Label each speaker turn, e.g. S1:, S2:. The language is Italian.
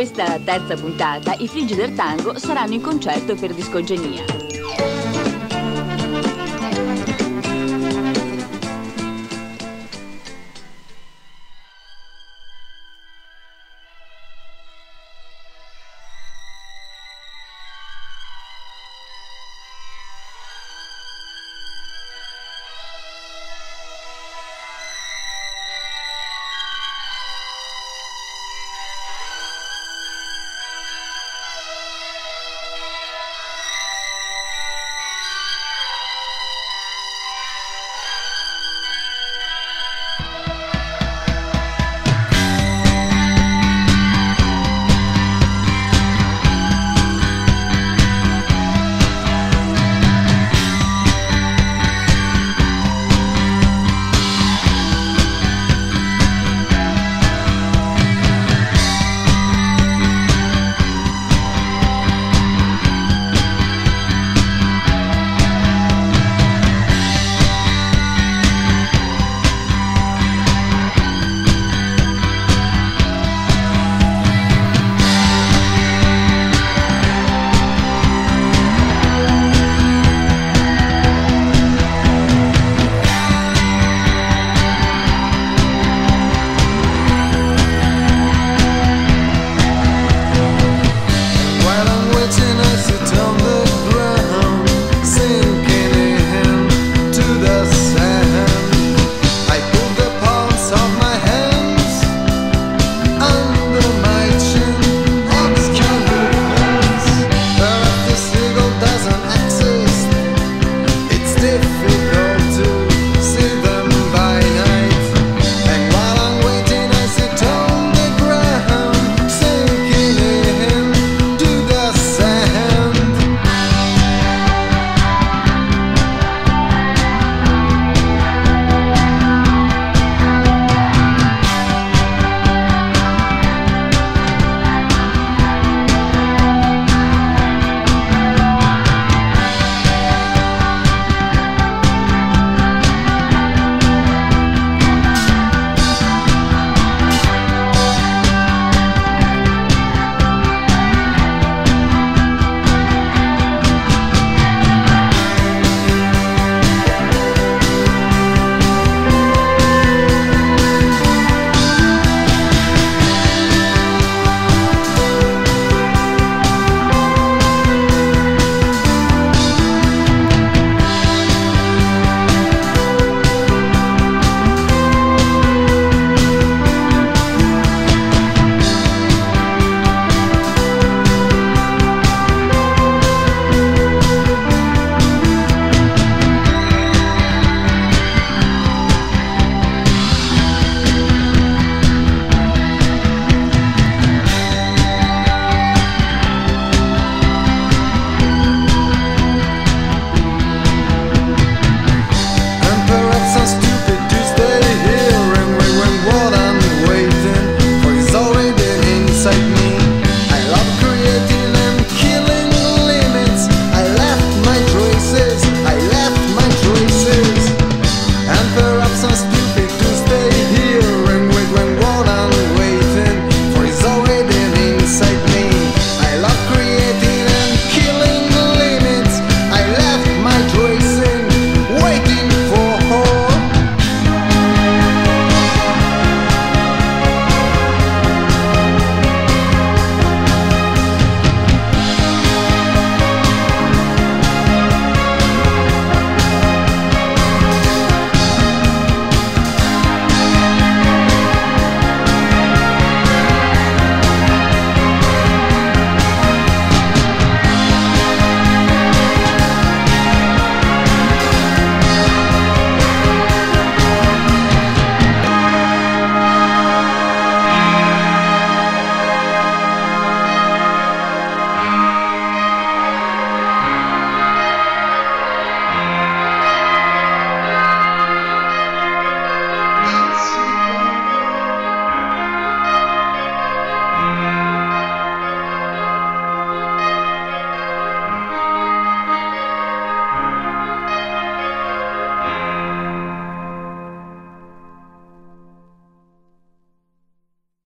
S1: questa terza puntata i Frigider Tango saranno in concerto per discogenia.